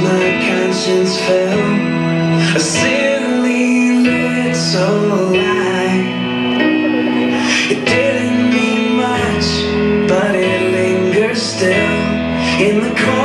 my conscience fell A silly little lie It didn't mean much, but it lingers still In the corner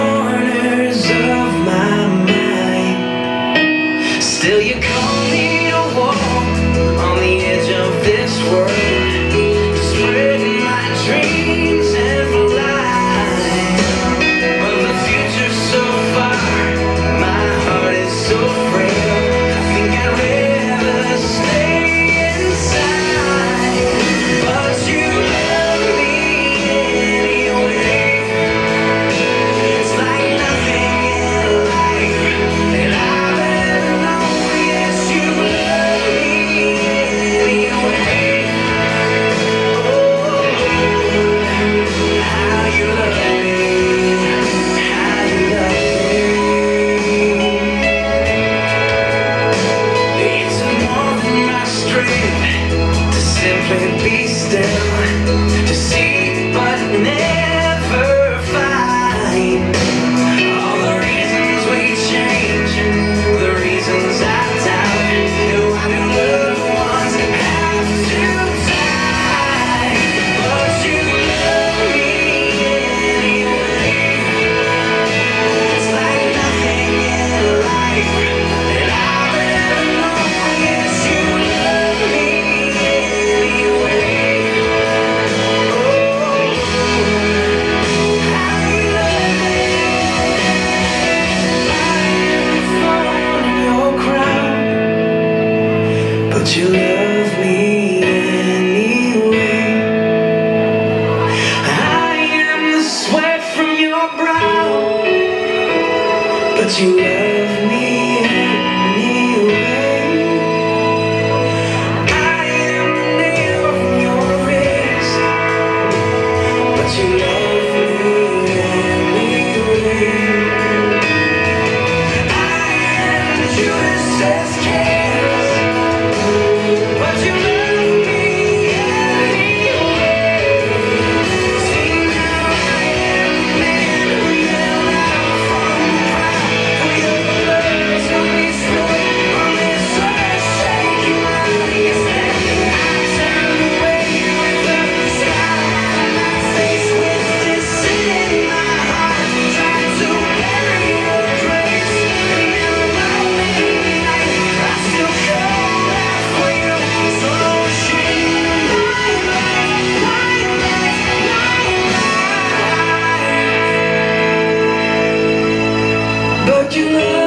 simply be still to see but never But you love me anyway. I am the sweat from your brow But you love love.